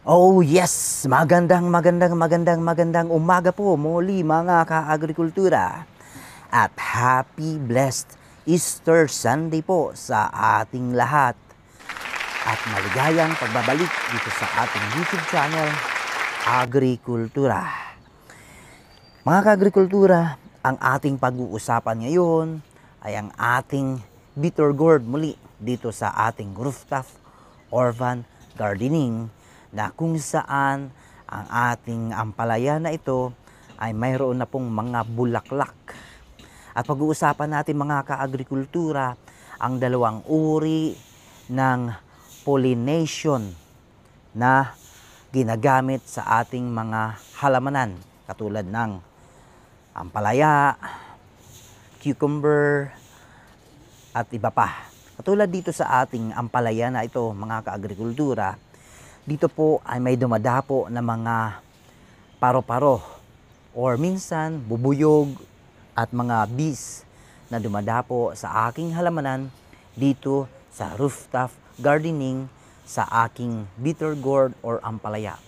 Oh yes! Magandang, magandang, magandang, magandang umaga po muli mga ka-agrikultura. At happy blessed Easter Sunday po sa ating lahat. At maligayang pagbabalik dito sa ating YouTube channel, Agrikultura. Mga ka-agrikultura, ang ating pag-uusapan ngayon ay ang ating bitter gourd muli dito sa ating rooftop urban gardening na kung saan ang ating ampalaya na ito ay mayroon na pong mga bulaklak. At pag-uusapan natin mga kaagrikultura ang dalawang uri ng pollination na ginagamit sa ating mga halamanan katulad ng ampalaya, cucumber, at iba pa. Katulad dito sa ating ampalaya na ito mga kaagrikultura, dito po ay may dumadapo na mga paro-paro or minsan bubuyog at mga bees na dumadapo sa aking halamanan dito sa rooftop gardening sa aking bitter gourd or ampalaya.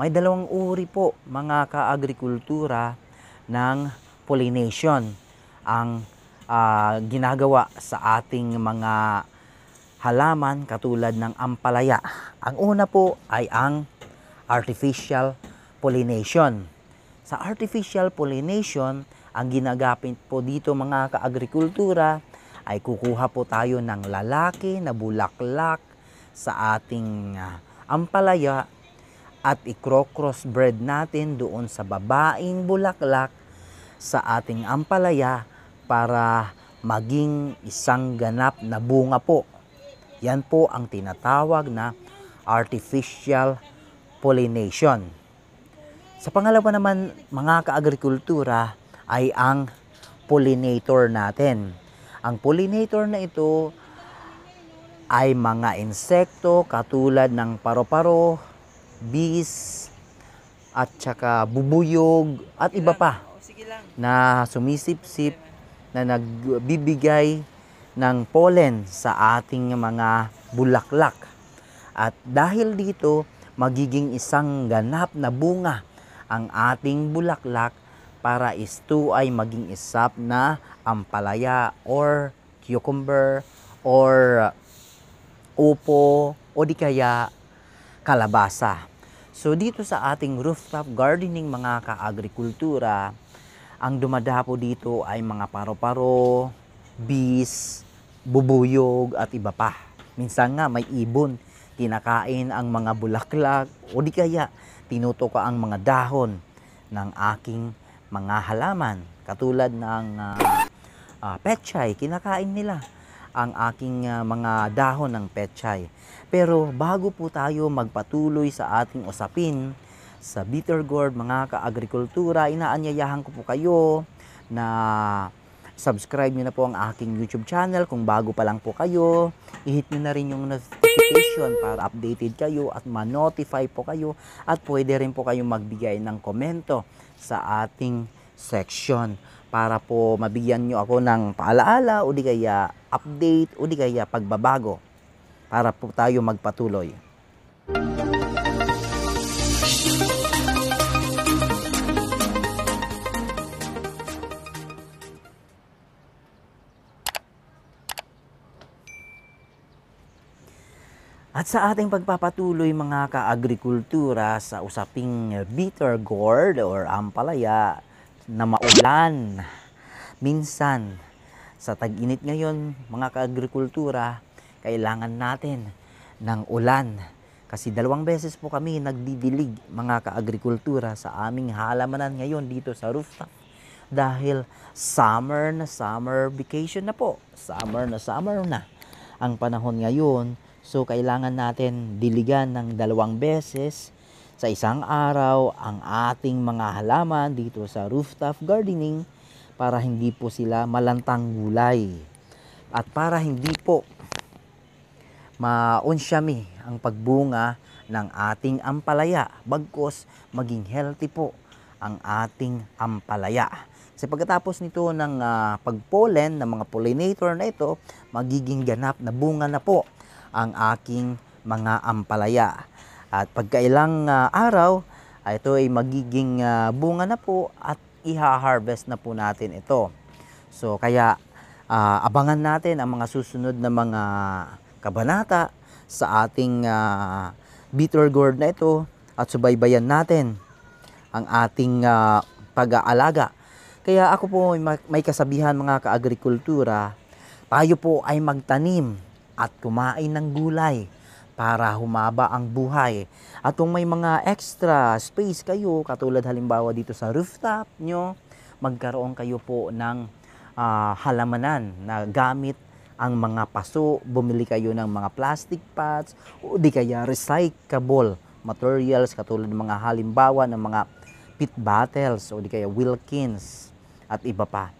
May dalawang uri po mga kaagrikultura ng pollination ang uh, ginagawa sa ating mga halaman katulad ng ampalaya. Ang una po ay ang artificial pollination. Sa artificial pollination, ang ginagamit po dito mga kaagrikultura ay kukuha po tayo ng lalaki na bulaklak sa ating uh, ampalaya at ikro-crossbred natin doon sa babaeng bulaklak sa ating ampalaya para maging isang ganap na bunga po yan po ang tinatawag na artificial pollination. Sa pangalawa naman, mga kaagrikultura ay ang pollinator natin. Ang pollinator na ito ay mga insekto katulad ng paro-paro, bees, at saka bubuyog at iba pa na sumisip-sip na nagbibigay ng pollen sa ating mga bulaklak. At dahil dito, magiging isang ganap na bunga ang ating bulaklak para ito ay maging isap na ampalaya or cucumber or upo o di kaya kalabasa. So dito sa ating rooftop gardening mga kaagrikultura, ang dumadapo dito ay mga paro-paro, bees, bubuyog at iba pa. Minsan nga may ibon, kinakain ang mga bulaklak o di kaya tinutok ang mga dahon ng aking mga halaman. Katulad ng uh, uh, petchay, kinakain nila ang aking uh, mga dahon ng petchay. Pero bago po tayo magpatuloy sa ating usapin sa bitter gourd, mga kaagrikultura, inaanyayahan ko po kayo na subscribe nyo na po ang aking YouTube channel. Kung bago pa lang po kayo, i-hit nyo na rin yung notification para updated kayo at ma-notify po kayo. At pwede rin po kayong magbigay ng komento sa ating section para po mabigyan nyo ako ng paalaala o di kaya update o di kaya pagbabago para po tayo magpatuloy. At sa ating pagpapatuloy mga kaagrikultura sa usaping bitter gourd or ampalaya na maulan. Minsan, sa tag-init ngayon mga kaagrikultura, kailangan natin ng ulan. Kasi dalawang beses po kami nagdidilig mga kaagrikultura sa aming halamanan ngayon dito sa rooftop. Dahil summer na summer vacation na po. Summer na summer na. Ang panahon ngayon, So, kailangan natin diligan ng dalawang beses sa isang araw ang ating mga halaman dito sa rooftop gardening para hindi po sila malantang gulay. At para hindi po maunsyami ang pagbunga ng ating ampalaya, bagkos maging healthy po ang ating ampalaya. Kasi pagkatapos nito ng uh, pagpollen ng mga pollinator na ito, magiging ganap na bunga na po ang aking mga ampalaya. At pagkailang ah, araw, ay ito ay magiging ah, bunga na po at iha-harvest na po natin ito. So kaya ah, abangan natin ang mga susunod na mga kabanata sa ating ah, bitter gourd na ito at subaybayan natin ang ating ah, pag-aalaga. Kaya ako po ay ma- may kasabihan mga kaagrikultura, tayo po ay magtanim at kumain ng gulay para humaba ang buhay. At kung may mga extra space kayo, katulad halimbawa dito sa rooftop nyo, magkaroon kayo po ng ah, halamanan na gamit ang mga paso, bumili kayo ng mga plastic pots o di kaya recyclable materials katulad ng mga halimbawa ng mga pit bottles o di kaya Wilkins at iba pa.